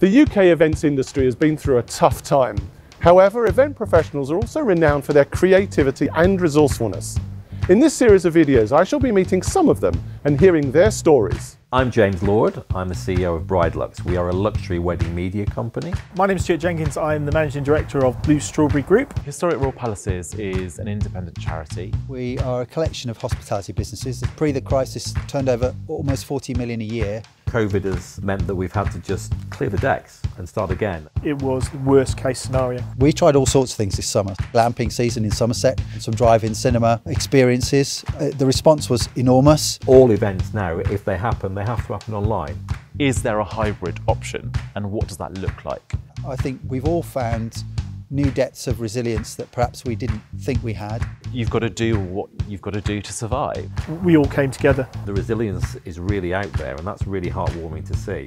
The UK events industry has been through a tough time. However, event professionals are also renowned for their creativity and resourcefulness. In this series of videos, I shall be meeting some of them and hearing their stories. I'm James Lord. I'm the CEO of Bridelux. We are a luxury wedding media company. My name is Stuart Jenkins. I'm the Managing Director of Blue Strawberry Group. Historic Royal Palaces is an independent charity. We are a collection of hospitality businesses. Pre the crisis, turned over almost 40 million a year. COVID has meant that we've had to just clear the decks and start again. It was the worst case scenario. We tried all sorts of things this summer. Glamping season in Somerset, some drive-in cinema experiences. Uh, the response was enormous. All events now, if they happen, they have to happen online. Is there a hybrid option and what does that look like? I think we've all found new depths of resilience that perhaps we didn't think we had. You've got to do what you've got to do to survive. We all came together. The resilience is really out there and that's really heartwarming to see.